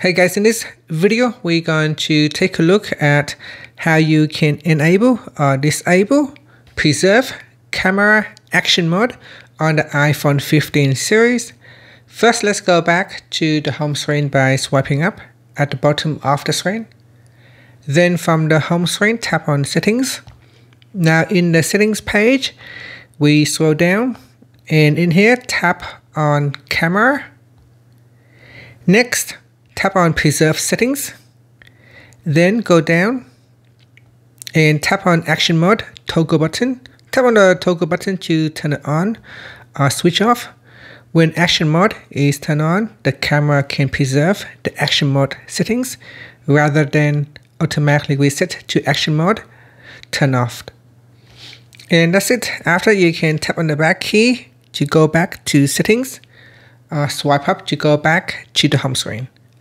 Hey guys, in this video, we're going to take a look at how you can enable or disable preserve camera action mode on the iPhone 15 series. First, let's go back to the home screen by swiping up at the bottom of the screen. Then from the home screen, tap on settings. Now in the settings page, we scroll down and in here, tap on camera. Next, tap on preserve settings, then go down and tap on action mode toggle button. Tap on the toggle button to turn it on or switch off. When action mode is turned on, the camera can preserve the action mode settings rather than automatically reset to action mode turn off. And that's it. After you can tap on the back key to go back to settings, swipe up to go back to the home screen.